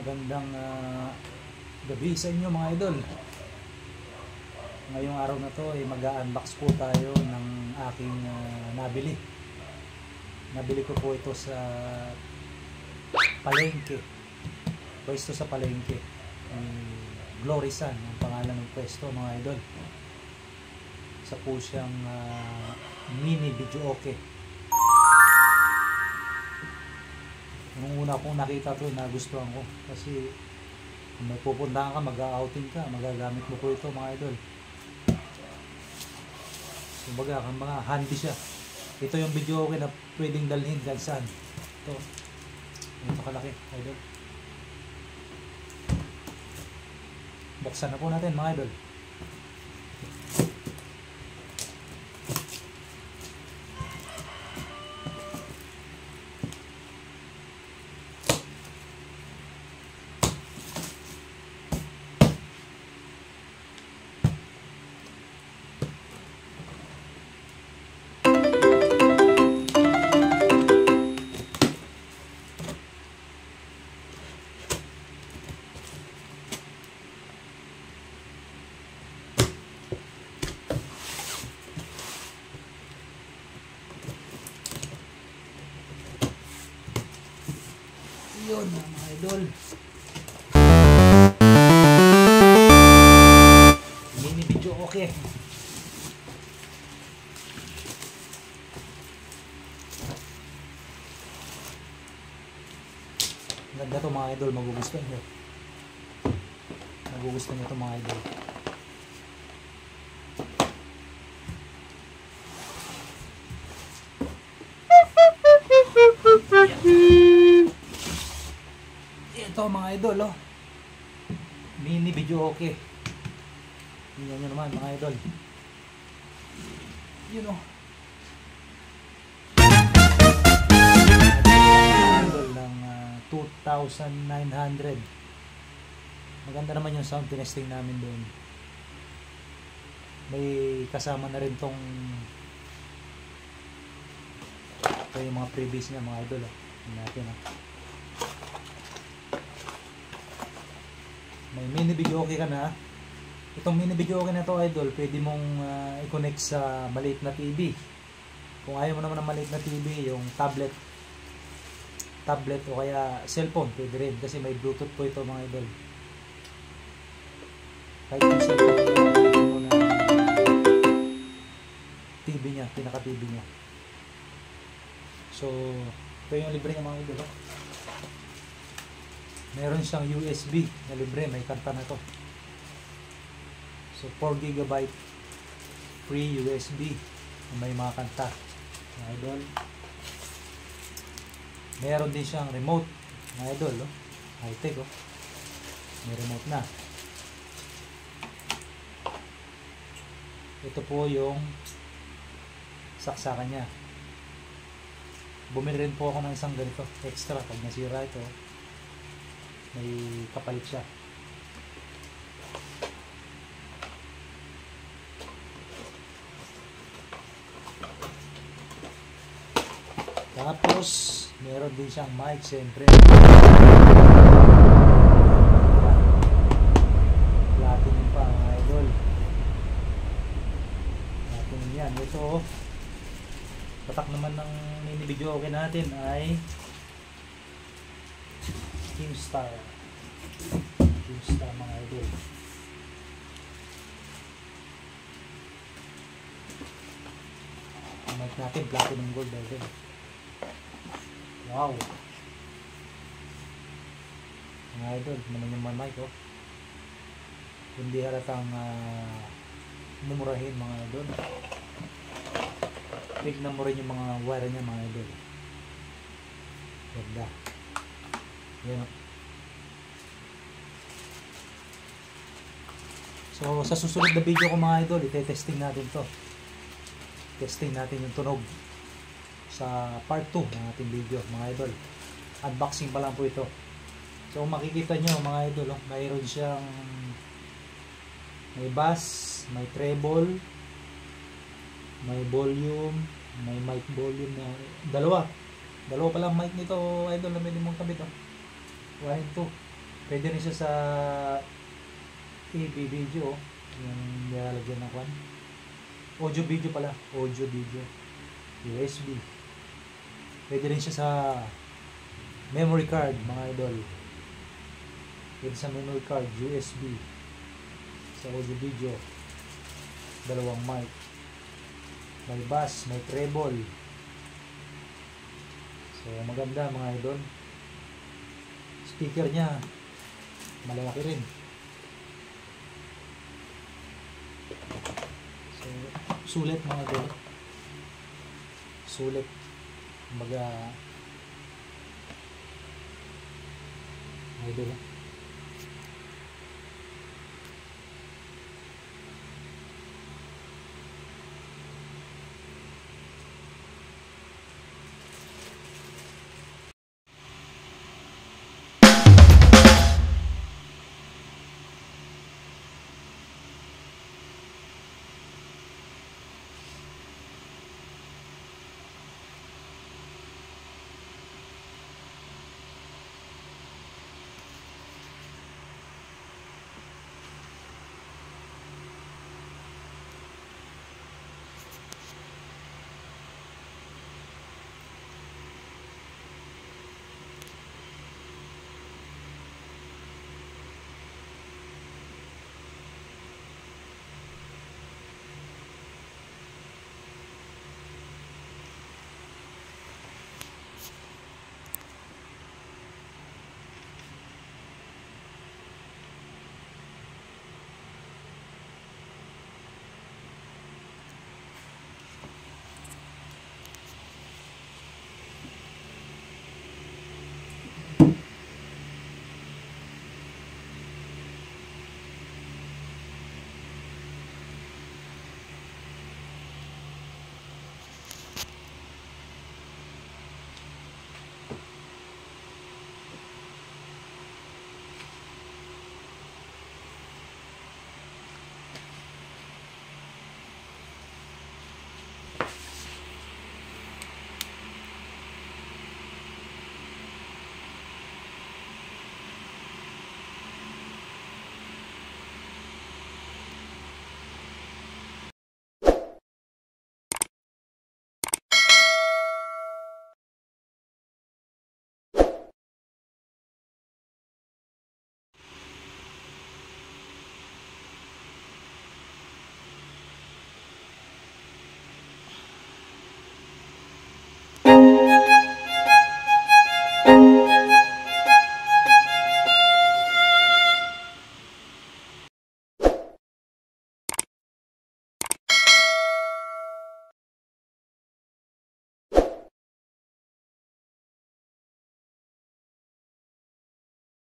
Magandang ah, gabi sa inyo mga idol. Ngayong araw na to ay mag-unbox po tayo ng aking ah, nabili. Nabili ko po ito sa palengke. Pwesto sa palengke. Um, Glory Sun ang pangalan ng pwesto mga idol. Isa po siyang ah, mini video okay. Nung una kong nakita to, nagustuhan ko. Kasi kung may pupuntahan ka, mag-outing ka, magagamit mo po ito mga idol. Kumbaga, kang mga handy siya. Ito yung video okay na pwedeng dalhin kahit saan. Ito. Ito kalaki, idol. Buksan na po natin mga idol. Yun mga idol. Mini video okay. Ganda to mga idol, magugustuhan nyo. Magugustuhan nyo to mga idol. Ito mga idol, oh. Mini video okay. Tingnan nyo naman mga idol. Yun oh. Idol ng ah, 2,900. Maganda naman yung sound tinesting namin doon. May kasama na rin tong ito yung mga previous niya mga idol. Oh. Natin oh. May mini video okay ka na. Itong mini video okay na to idol pwede mong ah, i-connect sa maliit na TV kung ayaw mo naman ng maliit na TV yung tablet tablet o kaya cellphone pwede rin kasi may bluetooth po ito mga idol. Kahit yung cellphone TV nya pinaka TV nya so ito yung libre niya mga idol oh. Meron siyang USB na libre, may kanta na to. So 4 GB free USB may mga kanta. Mga idol. Meron din siyang remote. Mga idol, oh. high tech oh. May remote na. Ito po yung saksakan niya. Bumili rin po ako ng isang ganito extra pag nasira ito may kapalit siya. Tapos meron din siyang mic siyempre. Platinum pa mga idol. Platinum yan. Ito patak naman ng mini video okay natin ay Keemstar Keemstar mga idol. Mic natin platinum gold idol wow. Mga idol naman yung mic oh. Hindi halatang uh, mumurahin mga idol. Tignan mo rin yung mga wire niya mga idol. Ganda. Yan oh. So, sa susunod na video ko mga idol, ite-testing natin to. Testing natin yung tunog sa part 2 ng ating video mga idol. Unboxing pa lang po ito. So, makikita nyo mga idol, oh, mayroon siyang may bass, may treble, may volume, may mic volume na dalawa. Dalawa pa lang mic nito idol na pwede mong kabit. Oh. 1 2 Pwede rin siya sa AV video, yung nilalagyan ng kwan. Audio video pala, audio video. USB. Pwede rin siya sa memory card, mga idol. Pwede sa memory card, USB. Sa audio video. Dalawang mic. May bass, may treble. So, maganda mga idol. Speaker niya, malalaki rin. So, sulit mga idol. Sulit. Kumbaga, idol.